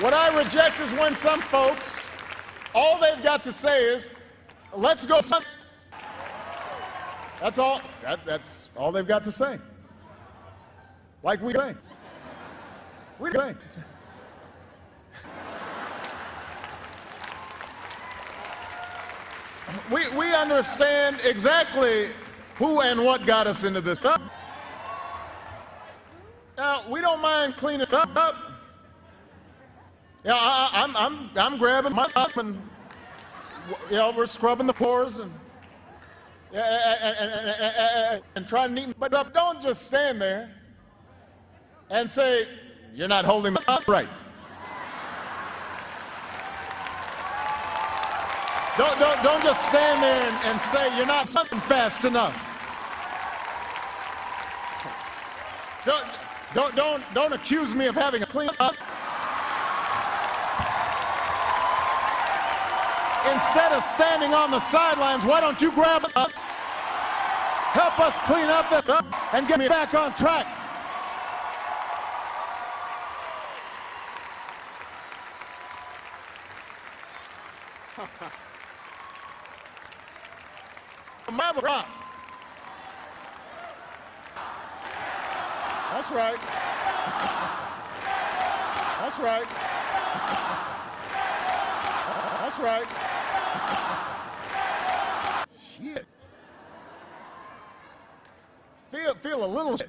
What I reject is when some folks, all they've got to say is, let's go. That's all. That, that's all they've got to say. Like we say. We say. We, we understand exactly who and what got us into this. Now, we don't mind cleaning up. Yeah, I, am I'm, I'm, I'm grabbing my up and, you know, we're scrubbing the pores and, and, and, and, and trying to neaten but up. Don't just stand there and say, you're not holding the up right. Don't, don't, don't just stand there and, and say you're not fucking fast enough. Don't, don't, don't, don't accuse me of having a clean up. Instead of standing on the sidelines, why don't you grab it up, help us clean up this up, and get me back on track? My rock. That's right. That's right. That's right. Shit. Feel, feel a little shit.